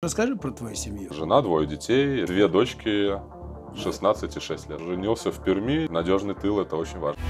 Расскажи про твою семью. Жена, двое детей, две дочки, 16 и 6 лет. Женился в Перми. Надежный тыл – это очень важно.